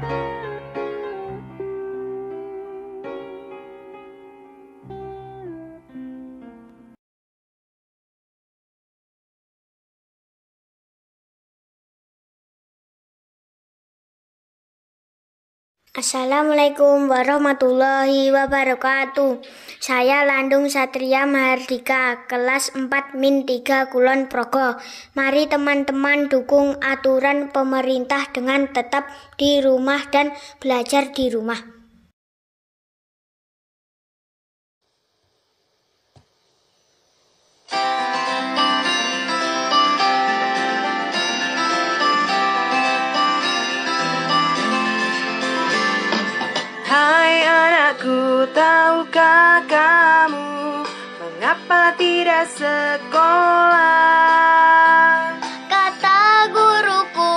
thank you Assalamualaikum warahmatullahi wabarakatuh. Saya Landung Satria Mahardika, kelas 4 Min 3 Kulon Progo. Mari teman-teman dukung aturan pemerintah dengan tetap di rumah dan belajar di rumah. Tahukah kamu mengapa tidak sekolah? Kata guruku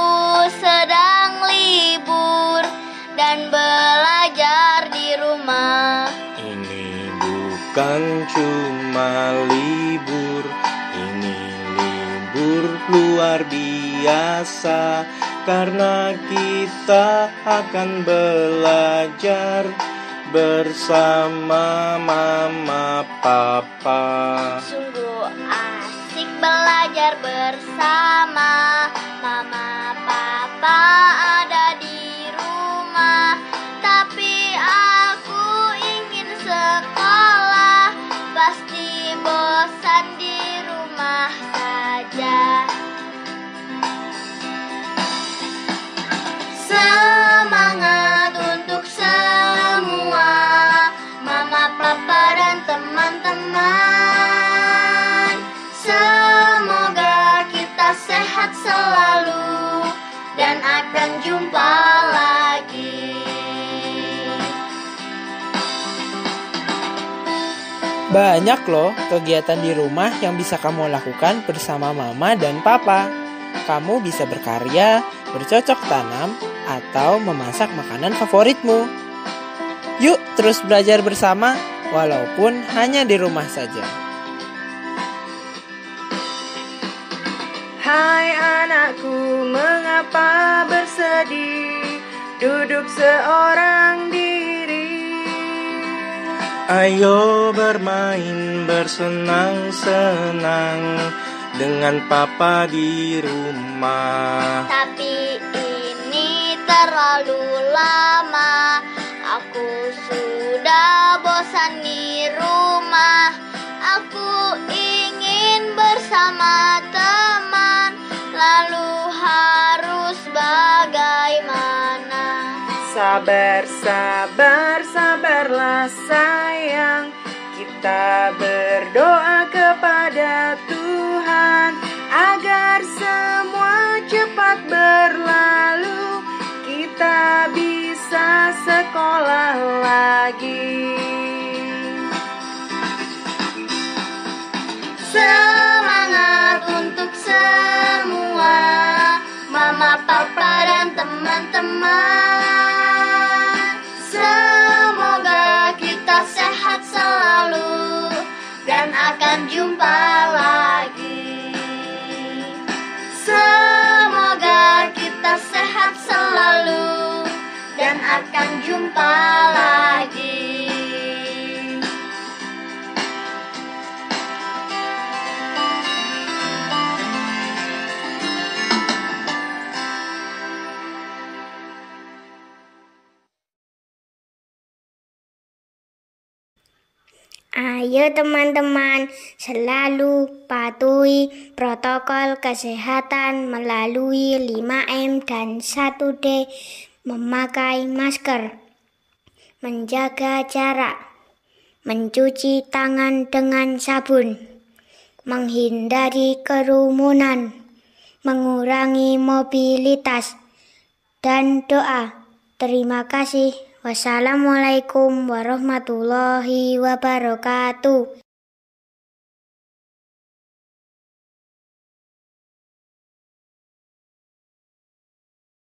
sedang libur dan belajar di rumah. Ini bukan cuma libur, ini libur luar biasa karena kita akan belajar bersama mama papa. Sungguh asik belajar bersama Mama jumpa lagi Banyak loh kegiatan di rumah yang bisa kamu lakukan bersama mama dan papa. Kamu bisa berkarya, bercocok tanam, atau memasak makanan favoritmu. Yuk terus belajar bersama, walaupun hanya di rumah saja. Hai anakku, bersedih? Duduk seorang diri. Ayo bermain bersenang-senang dengan papa di rumah. Tapi ini terlalu lama Aku sudah bosan di Sabar, sabar, sabarlah sayang. Kita berdoa kepada Tuhan agar semua cepat berlalu. Kita bisa sekolah lagi. Semangat untuk semua Mama, Papa, dan teman-teman Dan akan jumpa lagi. Ayo teman-teman, selalu patuhi protokol kesehatan melalui 5M dan 1D, memakai masker, menjaga jarak, mencuci tangan dengan sabun, menghindari kerumunan, mengurangi mobilitas, dan doa. Terima kasih. Wassalamualaikum warahmatullahi wabarakatuh.